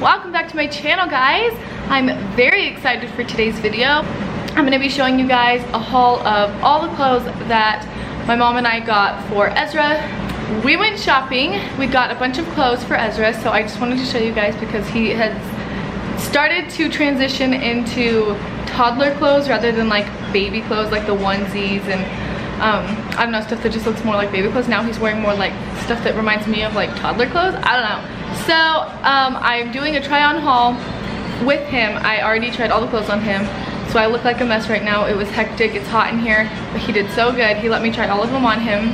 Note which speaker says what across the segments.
Speaker 1: welcome back to my channel guys. I'm very excited for today's video. I'm going to be showing you guys a haul of all the clothes that my mom and i got for ezra. We went shopping. We got a bunch of clothes for ezra so i just wanted to show you guys because he has started to transition into toddler clothes rather than like baby clothes like the onesies and um, I don't know, stuff that just looks more like baby clothes. Now he's wearing more like stuff that reminds me of like toddler clothes. I don't know. So um, I'm doing a try on haul with him. I already tried all the clothes on him. So I look like a mess right now. It was hectic, it's hot in here, but he did so good. He let me try all of them on him.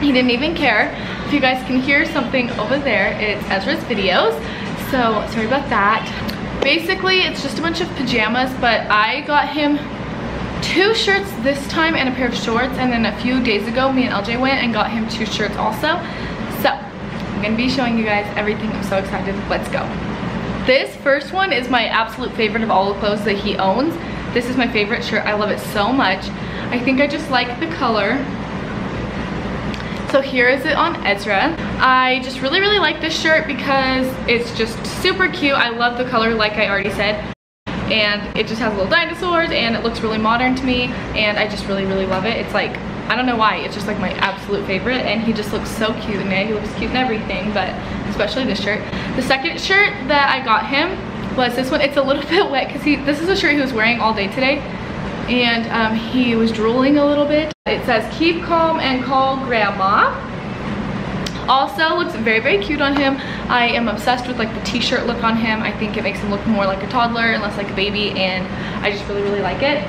Speaker 1: He didn't even care. If you guys can hear something over there, it's Ezra's videos. So sorry about that. Basically, it's just a bunch of pajamas, but I got him two shirts this time and a pair of shorts. And then a few days ago, me and LJ went and got him two shirts also. So I'm gonna be showing you guys everything. I'm so excited. Let's go. This first one is my absolute favorite of all the clothes that he owns. This is my favorite shirt. I love it so much. I think I just like the color. So here is it on Ezra. I just really, really like this shirt because it's just super cute. I love the color like I already said. And it just has little dinosaurs and it looks really modern to me. And I just really, really love it. It's like I don't know why, it's just like my absolute favorite and he just looks so cute in it. He looks cute in everything, but especially this shirt. The second shirt that I got him was this one. It's a little bit wet because he this is a shirt he was wearing all day today and um, he was drooling a little bit. It says keep calm and call grandma. Also looks very, very cute on him. I am obsessed with like the t-shirt look on him. I think it makes him look more like a toddler and less like a baby and I just really, really like it.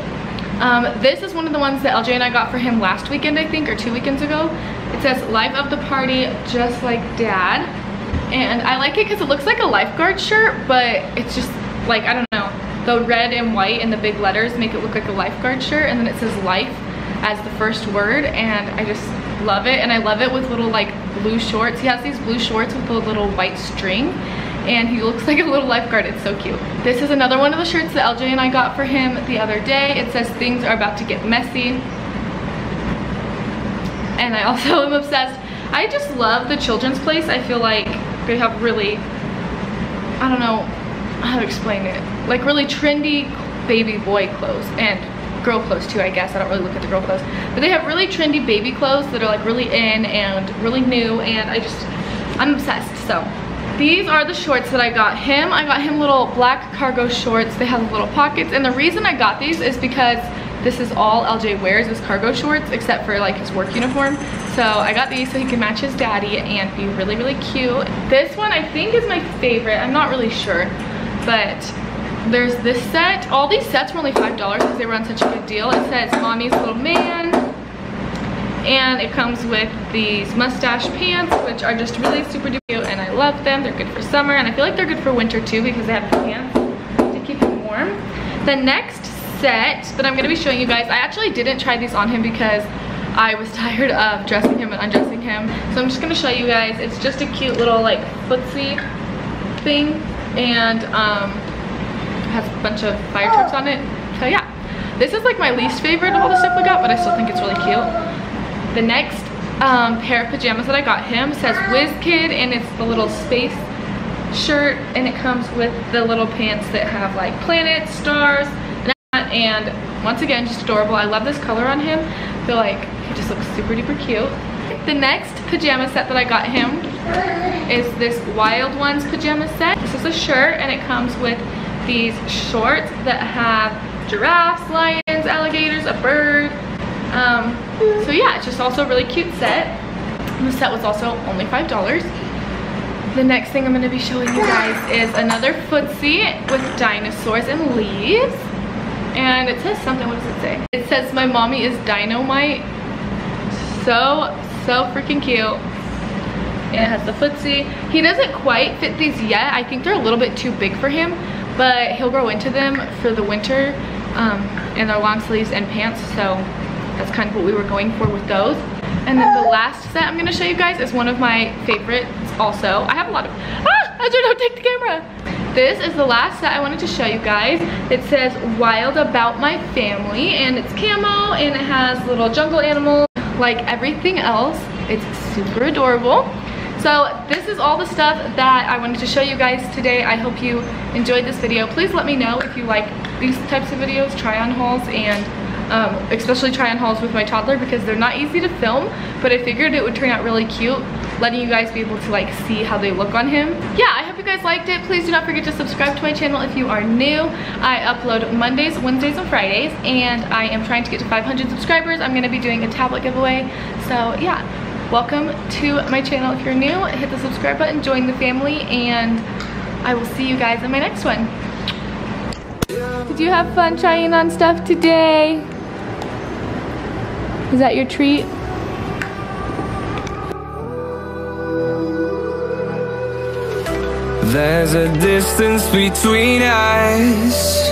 Speaker 1: Um, this is one of the ones that LJ and I got for him last weekend, I think, or two weekends ago. It says life of the party, just like dad. And I like it because it looks like a lifeguard shirt, but it's just like, I don't know, the red and white and the big letters make it look like a lifeguard shirt. And then it says life as the first word. And I just love it. And I love it with little like blue shorts. He has these blue shorts with a little white string and he looks like a little lifeguard. It's so cute. This is another one of the shirts that LJ and I got for him the other day. It says things are about to get messy. And I also am obsessed. I just love the children's place. I feel like they have really, I don't know how to explain it. Like really trendy baby boy clothes and girl clothes too, I guess. I don't really look at the girl clothes. But they have really trendy baby clothes that are like really in and really new and I just, I'm obsessed. So these are the shorts that I got him. I got him little black cargo shorts. They have little pockets. And the reason I got these is because this is all LJ wears is cargo shorts except for like his work uniform. So I got these so he can match his daddy and be really, really cute. This one I think is my favorite. I'm not really sure, but there's this set. All these sets were only $5 because they were on such a good deal. It says mommy's little man and it comes with these mustache pants which are just really super duper cute and I love them. They're good for summer and I feel like they're good for winter too because they have the pants to keep him warm. The next set that I'm going to be showing you guys, I actually didn't try these on him because I was tired of dressing him and undressing him. So I'm just going to show you guys. It's just a cute little like footsie thing and um, has a bunch of fire trucks on it. So yeah, this is like my least favorite of all the stuff we got, but I still think it's really cute. The next um, pair of pajamas that I got him says Whiz Kid and it's the little space shirt and it comes with the little pants that have like planets, stars, and once again just adorable. I love this color on him. I feel like he just looks super duper cute. The next pajama set that I got him is this Wild Ones pajama set. This is a shirt and it comes with these shorts that have giraffes, lions, alligators, a bird, um, so yeah, it's just also a really cute set. The set was also only $5. The next thing I'm going to be showing you guys is another footsie with dinosaurs and leaves. And it says something, what does it say? It says, my mommy is dynamite. So, so freaking cute. And it has the footsie. He doesn't quite fit these yet. I think they're a little bit too big for him, but he'll grow into them for the winter. Um, and they're long sleeves and pants, so that's kind of what we were going for with those. And then the last set I'm gonna show you guys is one of my favorites also. I have a lot of, ah, Ezra, don't take the camera. This is the last set I wanted to show you guys. It says Wild About My Family and it's camo and it has little jungle animals like everything else. It's super adorable. So this is all the stuff that I wanted to show you guys today. I hope you enjoyed this video. Please let me know if you like these types of videos, try on hauls, and um, especially try on hauls with my toddler because they're not easy to film, but I figured it would turn out really cute letting you guys be able to like see how they look on him. Yeah, I hope you guys liked it. Please do not forget to subscribe to my channel if you are new. I upload Mondays, Wednesdays, and Fridays, and I am trying to get to 500 subscribers. I'm gonna be doing a tablet giveaway. So yeah, welcome to my channel if you're new. Hit the subscribe button, join the family, and I will see you guys in my next one. Did you have fun trying on stuff today? Is that your treat?
Speaker 2: There's a distance between us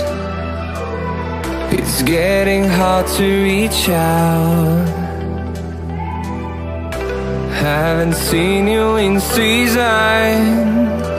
Speaker 2: It's getting hard to reach out Haven't seen you in seasons